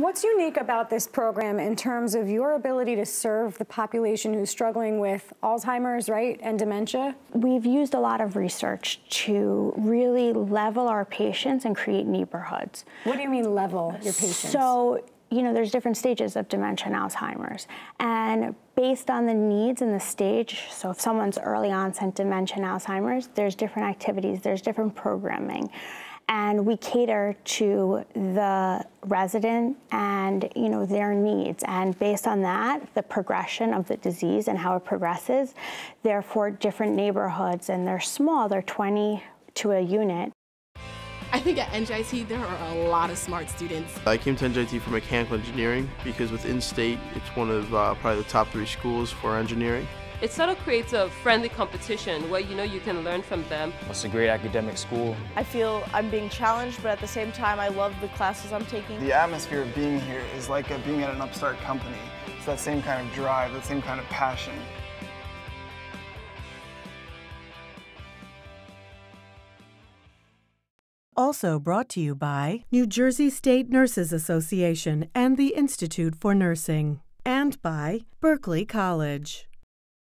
What's unique about this program in terms of your ability to serve the population who's struggling with Alzheimer's, right, and dementia? We've used a lot of research to really level our patients and create neighborhoods. What do you mean level your patients? So, you know, there's different stages of dementia and Alzheimer's. And based on the needs and the stage, so if someone's early onset dementia and Alzheimer's, there's different activities, there's different programming and we cater to the resident and you know their needs and based on that the progression of the disease and how it progresses therefore different neighborhoods and they're small they're 20 to a unit I think at NJIT there are a lot of smart students. I came to NJIT for mechanical engineering because within state it's one of uh, probably the top three schools for engineering. It sort of creates a friendly competition where you know you can learn from them. It's a great academic school. I feel I'm being challenged, but at the same time, I love the classes I'm taking. The atmosphere of being here is like being at an upstart company. It's that same kind of drive, that same kind of passion. Also brought to you by New Jersey State Nurses Association and the Institute for Nursing, and by Berkeley College.